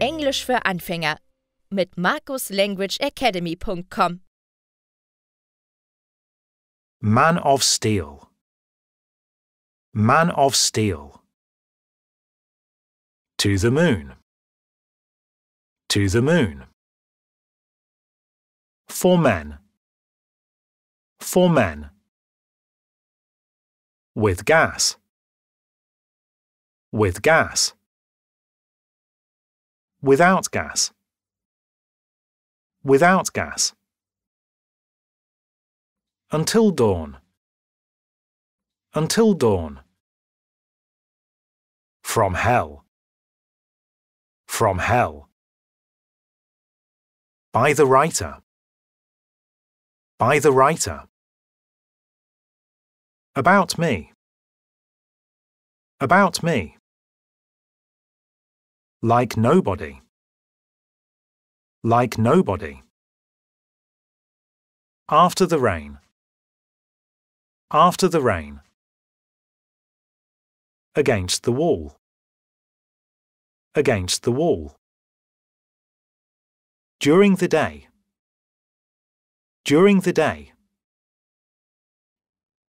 Englisch für Anfänger mit marcuslanguageacademy.com. Man of Steel. Man of Steel. To the moon. To the moon. For men. For men. With gas. With gas. Without gas. Without gas. Until dawn. Until dawn. From hell. From hell. By the writer. By the writer. About me. About me. Like nobody. Like nobody. After the rain. After the rain. Against the wall. Against the wall. During the day. During the day.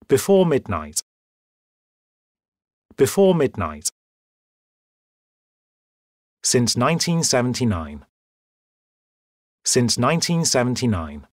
Before midnight. Before midnight. Since 1979. Since 1979.